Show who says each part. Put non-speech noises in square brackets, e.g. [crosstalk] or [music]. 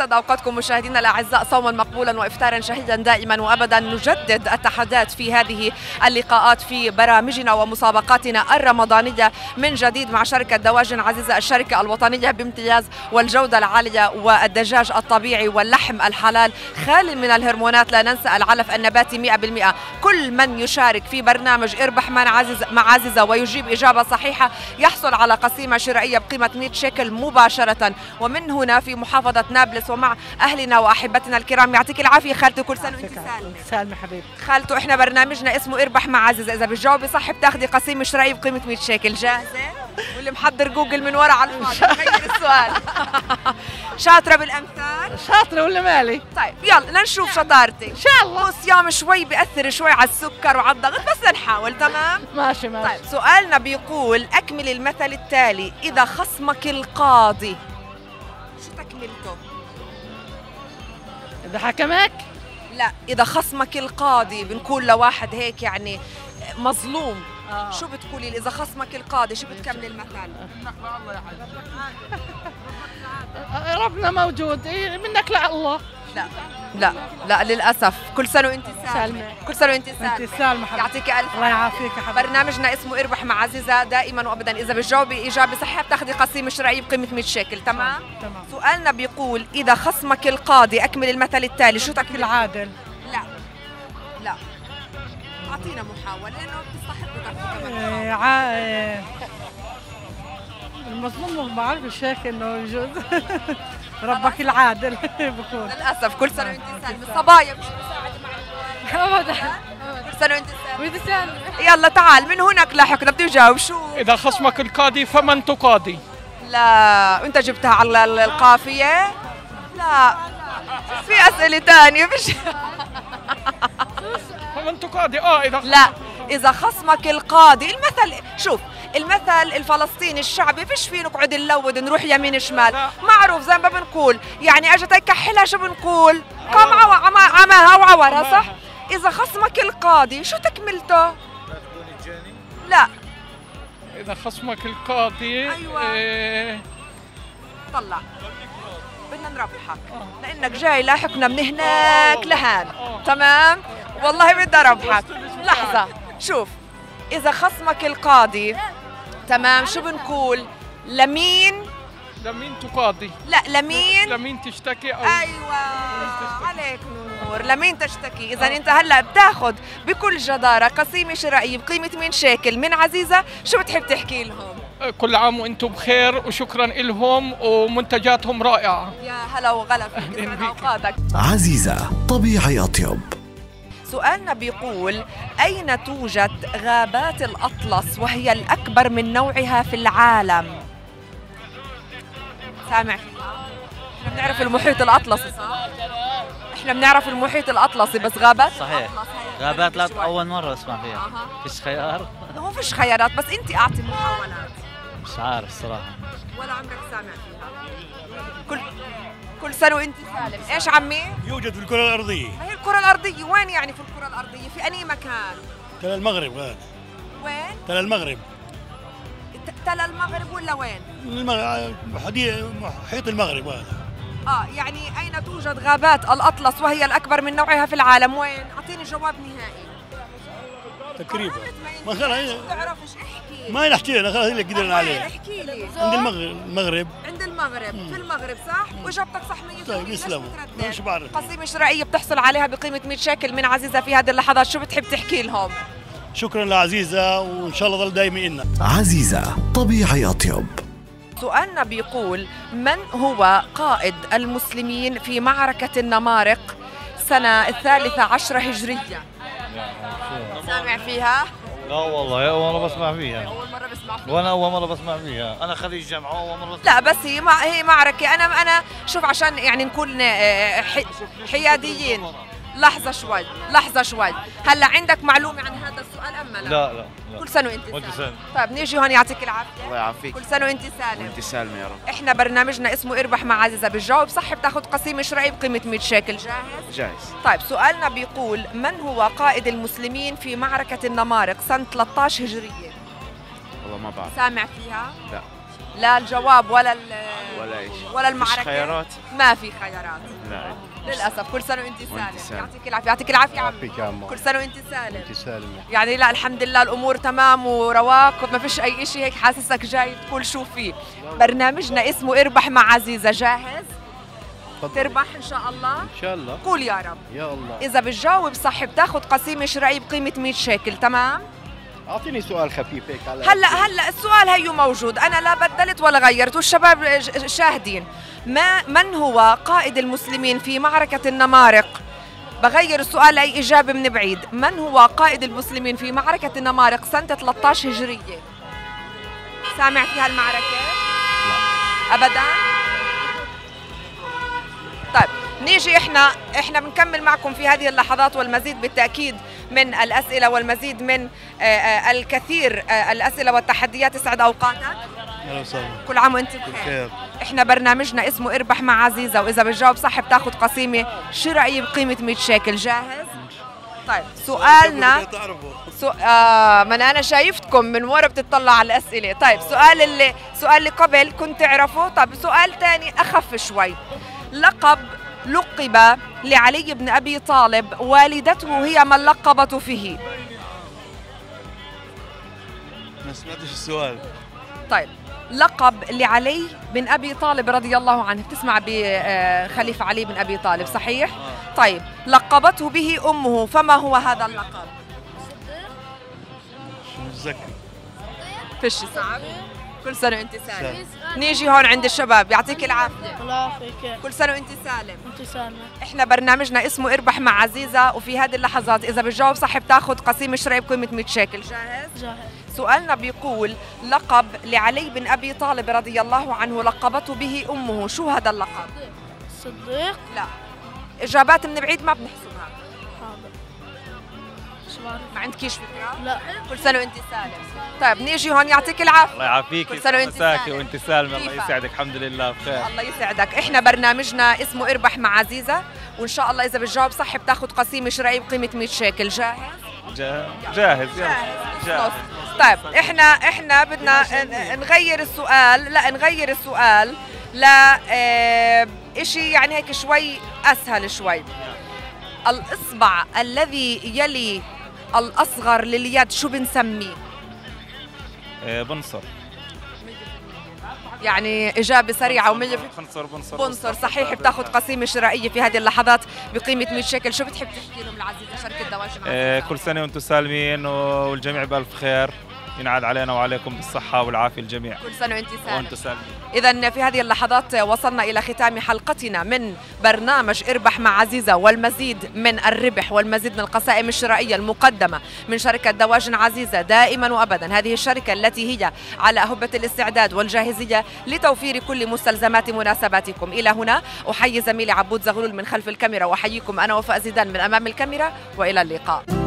Speaker 1: يسعد أوقاتكم مشاهدينا الأعزاء صوما مقبولا وإفطارا شهيا دائما وأبدا. نجدد التحديات في هذه اللقاءات في برامجنا ومسابقاتنا الرمضانية. من جديد مع شركة دواجن عزيزة الشركة الوطنية بامتياز والجودة العالية والدجاج الطبيعي واللحم الحلال خال من الهرمونات. لا ننسى العلف النباتي 100% كل من يشارك في برنامج اربح مع عزيز مع عزيزة ويجيب إجابة صحيحة يحصل على قسيمة شرائية بقيمة 100 شيكل مباشرة. ومن هنا في محافظة نابلس ومع أهلنا وأحبتنا الكرام. يعطيك العافية خالتي كل سنة وإنت سالمة.
Speaker 2: سالمة حبيبي
Speaker 1: خالته إحنا برنامجنا اسمه اربح مع عزيزه إذا بتجاوبي صح بتاخدي قسيمه شرائيه بقيمة 100 شيكل. جاهزة؟ واللي محضر جوجل من ورا على الفاضي. غير السؤال. شاطرة بالأمثال؟
Speaker 2: شاطرة ولا مالي؟
Speaker 1: طيب يلا لنشوف شطارتك. إن
Speaker 2: شاء الله.
Speaker 1: هو صيام شوي بيأثر شوي على السكر وعلى الضغط بس لنحاول تمام؟
Speaker 2: ماشي ماشي.
Speaker 1: طيب سؤالنا بيقول أكمل المثل التالي إذا خصمك القاضي. شو تكملته؟
Speaker 2: إذا حكمك
Speaker 1: لا إذا خصمك القاضي بنقول لواحد هيك يعني مظلوم
Speaker 2: آه.
Speaker 1: شو بتقولي لي إذا خصمك القاضي شو بتكمل المثل؟
Speaker 2: آه، [laughs] ربنا موجود إيه منك لا الله
Speaker 1: لا. لا. لا للأسف. كل سنة وأنت سالمة.
Speaker 2: سالمة.
Speaker 1: كل سنة وأنت
Speaker 2: إنت
Speaker 1: سالمة
Speaker 2: سالمة حبيبي
Speaker 1: يعطيك ألف
Speaker 2: الله يعافيك يا حبيبي
Speaker 1: برنامجنا اسمه اربح مع عزيزة دائما وأبدا. إذا بتجاوبي إجابة صحيحة بتاخذي قسيمة شرائية بقيمة 100 شيكل. تمام؟
Speaker 2: تمام.
Speaker 1: سؤالنا بيقول إذا خصمك القاضي أكمل المثل التالي. شو تكمل
Speaker 2: العادل.
Speaker 1: لا. لا. أعطينا محاولة لأنه بتستحق
Speaker 2: ع- إيه، المظلوم ما بعرفش هيك إنه يجوز. [laughs] ربك العادل. [laughs] بكون.
Speaker 1: للأسف كل سنة وأنت سالمة الصبايا مش مساعدة معي.
Speaker 2: ابدا.
Speaker 1: كل سنة وأنت سالمة
Speaker 2: ودي سالمة
Speaker 1: يلا تعال من هناك لاحقنا بده يجاوب شو؟
Speaker 3: إذا خصمك القاضي فمن تقاضي؟
Speaker 1: لا. أنت جبتها على ال- القافية؟ لا. في أسئلة تانية. مش
Speaker 3: فمن تقاضي. آه إذا
Speaker 1: لا. إذا خصمك القاضي المثل شوف. المثل الفلسطيني الشعبي فيش فيه نقعد نلود نروح يمين شمال. معروف زي ما بنقول. يعني أجت يكحلها شو بنقول. قام عماها. وعورها صح؟ إذا خصمك القاضي شو تكملته؟ لا.
Speaker 3: إذا خصمك القاضي
Speaker 1: أيوة.
Speaker 3: إيه.
Speaker 1: طلع. بدنا نربحك. لأنك جاي لاحقنا من هناك لهان. تمام؟ والله بدي أربحك. لحظة. شوف. إذا خصمك القاضي تمام شو بنقول؟ لمين؟
Speaker 3: لمين تقاضي؟
Speaker 1: لا لمين؟
Speaker 3: لمين تشتكي أو
Speaker 1: أيوه عليك نور. لمين تشتكي؟ إذا أنت هلأ بتاخذ بكل جدارة قسيمة شرائية بقيمة 100 شيكل من عزيزة؟ شو بتحب تحكي لهم؟
Speaker 3: كل عام وأنتم بخير وشكرا لهم ومنتجاتهم رائعة.
Speaker 1: يا هلا وغلا فيك أوقاتك.
Speaker 4: عزيزة طبيعي أطيب.
Speaker 1: سؤالنا بيقول أين توجد غابات الأطلس وهي الأكبر من نوعها في العالم؟ سامع إحنا بنعرف المحيط الأطلسي صح؟ إحنا بنعرف المحيط الأطلسي بس غابات
Speaker 5: صحيح. غابات لا. أول مرة أسمع فيها
Speaker 1: أها.
Speaker 5: فيش خيار
Speaker 1: هو فيش خيارات بس أنت أعطي محاولات
Speaker 5: مش عارف الصراحة
Speaker 1: ولا عمرك سامع فيها كل كل سنة وأنت سالم. إيش عمي؟
Speaker 6: يوجد في الكرة الأرضية.
Speaker 1: ما هي الكرة الأرضية؟ وين يعني في الكرة الأرضية؟ في أي مكان؟
Speaker 6: تل المغرب هذا.
Speaker 1: وين؟
Speaker 6: تل المغرب.
Speaker 1: ت- تلا المغرب ولا وين؟
Speaker 6: المغرب محيط المغرب هذا.
Speaker 1: آه يعني أين توجد غابات الأطلس وهي الأكبر من نوعها في العالم؟ وين؟ أعطيني جواب نهائي.
Speaker 6: تقريبا.
Speaker 1: ما
Speaker 6: ما خلاص
Speaker 1: بتعرفش أحكي.
Speaker 6: ما نحكي لنا خلاص اللي قدرنا؟ عليه
Speaker 1: احكي لي.
Speaker 6: عند المغرب المغرب.
Speaker 1: عند المغرب في المغرب صح؟ واجابتك صح 100%
Speaker 6: طيب، يسلموا. مش بعرف.
Speaker 1: قسيمه شرائيه بتحصل عليها بقيمة 100 شيكل من عزيزة في هذه اللحظات. شو بتحب تحكي لهم؟
Speaker 6: شكرا لعزيزة وإن شاء الله ضل دايما إلنا.
Speaker 4: عزيزة طبيعي أطيب.
Speaker 1: سؤالنا بيقول من هو قائد المسلمين في معركة النمارق سنة الثالثة عشرة هجرية؟ سامع فيها؟
Speaker 5: لا والله أول مرة بسمع فيها
Speaker 1: اول مره بسمع فيها
Speaker 5: وأنا أول مرة بسمع فيها أنا خريج جامعة أول مرة بسمع
Speaker 1: لا بس هي هي معركة أنا أنا شوف عشان يعني نكون آه، حي- حياديين لحظة شوي لحظة شوي. هلا عندك معلومة عن هذا السؤال أم لا؟
Speaker 5: لا لا لا.
Speaker 1: كل سنة وأنت
Speaker 5: وأنت
Speaker 1: سالم.
Speaker 5: سالم.
Speaker 1: طيب نيجي هون يعطيك العافية.
Speaker 7: الله يعافيك.
Speaker 1: كل سنة وأنت سالم.
Speaker 7: وأنت سالمة يا رب.
Speaker 1: إحنا برنامجنا اسمه اربح مع عزيزة بتجاوب صح بتاخذ قسيمة شرائية بقيمة 100 شيكل. جاهز؟
Speaker 7: جاهز.
Speaker 1: طيب سؤالنا بيقول من هو قائد المسلمين في معركة النمارق سنة 13 هجرية؟
Speaker 7: والله ما بعرف.
Speaker 1: سامع فيها؟
Speaker 7: لا.
Speaker 1: لا الجواب ولا ال-
Speaker 7: ولا إيش.
Speaker 1: ولا المعركة؟
Speaker 7: خيارات؟
Speaker 1: ما في خيارات.
Speaker 7: لا
Speaker 1: للأسف كل سنة وأنت سالم. يعطيك العافية يعطيك العافية عمي. كل سنة وأنت سالم.
Speaker 6: سالم
Speaker 1: يعني لا الحمد لله الأمور تمام ورواق. ما فيش أي شيء هيك حاسسك جاي تقول شو في. برنامجنا اسمه اربح مع عزيزة. جاهز؟ تربح إن شاء الله؟
Speaker 6: إن شاء الله.
Speaker 1: قول يا رب.
Speaker 6: يا الله.
Speaker 1: إذا بتجاوب صح بتاخذ قسيمه شرعيه بقيمة 100 شيكل تمام؟
Speaker 6: أعطيني سؤال خفيف هيك على
Speaker 1: هلا هلا السؤال هيو موجود. أنا لا بدلت ولا غيرت والشباب شاهدين. ما من هو قائد المسلمين في معركة النمارق؟ بغير السؤال لاي إجابة من بعيد. من هو قائد المسلمين في معركة النمارق سنة 13 هجرية؟ سامع في هالمعركة؟ لا. ابدا؟ طيب نيجي إحنا إحنا بنكمل معكم في هذه اللحظات والمزيد بالتأكيد. من الأسئلة والمزيد من آه، آه، الكثير آه، الأسئلة والتحديات. اسعد أوقاتك.
Speaker 6: أهلا وسهلا.
Speaker 1: كل عام وأنت بخير.
Speaker 6: خير
Speaker 1: إحنا برنامجنا اسمه اربح مع عزيزة وإذا بتجاوب صح بتاخذ قسيمة. شرعيه بقيمة 100 شيكل؟ جاهز؟ طيب سؤالنا سو... آه ما أنا- أنا شايفتكم من ورا بتطلع على الأسئلة. طيب سؤال اللي سؤال اللي قبل كنت تعرفه. طيب سؤال ثاني أخف شوي. لقب لقب لعلي بن أبي طالب والدته هي من لقبته فيه.
Speaker 6: ما سمعتش السؤال.
Speaker 1: طيب لقب لعلي بن أبي طالب رضي الله عنه. بتسمع بخليفه علي بن أبي طالب صحيح؟ طيب لقبته به أمه فما هو هذا اللقب؟
Speaker 6: شو متذكر
Speaker 1: فيش. صعب كل سنة وانت سالم. نيجي هون عند الشباب يعطيك العافية.
Speaker 8: الله يعافيك.
Speaker 1: كل سنة وانت سالم.
Speaker 8: انت سالمة.
Speaker 1: إحنا برنامجنا اسمه اربح مع عزيزة وفي هذه اللحظات إذا بتجاوب صح بتاخذ قسيمه شرعيه بقيمه 100 شيكل. جاهز؟
Speaker 8: جاهز.
Speaker 1: سؤالنا بيقول لقب لعلي بن أبي طالب رضي الله عنه لقبته به أمه شو هذا اللقب؟
Speaker 8: صديق.
Speaker 1: لا. إجابات من بعيد ما
Speaker 8: حاضر بعرف
Speaker 1: ما عندكيش فكرة؟
Speaker 8: لا.
Speaker 1: كل سنة وأنت سالم. طيب نيجي هون يعطيك العافية.
Speaker 5: الله يعافيك.
Speaker 1: كل سنة وأنت
Speaker 5: مساكي
Speaker 1: سالم.
Speaker 5: وأنت سالمة. الله؟ يسعدك. الحمد لله بخير.
Speaker 1: الله يسعدك. إحنا برنامجنا اسمه اربح مع عزيزة. وإن شاء الله إذا بتجاوب صح بتاخذ قسيمة شرعيه بقيمه 100 شيكل. جاهز؟
Speaker 5: جا- جاهز. يلا.
Speaker 1: جاهز. طيب إحنا إحنا بدنا نغير السؤال. لا نغير السؤال ل آه، إشي يعني هيك شوي أسهل شوي. الإصبع الذي يلي الأصغر لليد شو بنسميه؟
Speaker 5: آه، بنصر.
Speaker 1: يعني إجابة سريعة و100
Speaker 5: بنصر بنصر
Speaker 1: بنصر صحيح بتاخذ قسيمة شرائية في هذه اللحظات بقيمة 100 شيكل. شو بتحب تحكي لهم العزيزه شركه دواجن
Speaker 5: آه،؟ كل سنة وأنتم سالمين والجميع بألف خير. ينعاد علينا وعليكم بالصحة والعافية الجميع.
Speaker 1: كل سنة وانت سالم.
Speaker 5: وأنتم سالمين
Speaker 1: إذا في هذه اللحظات وصلنا إلى ختام حلقتنا من برنامج إربح مع عزيزة والمزيد من الربح والمزيد من القسائم الشرائية المقدمة من شركة دواجن عزيزة دائما وأبدا. هذه الشركة التي هي على أهبة الاستعداد والجاهزية لتوفير كل مستلزمات مناسباتكم. إلى هنا أحيي زميلي عبود زغلول من خلف الكاميرا وأحييكم أنا وفاء زيدان من أمام الكاميرا وإلى اللقاء.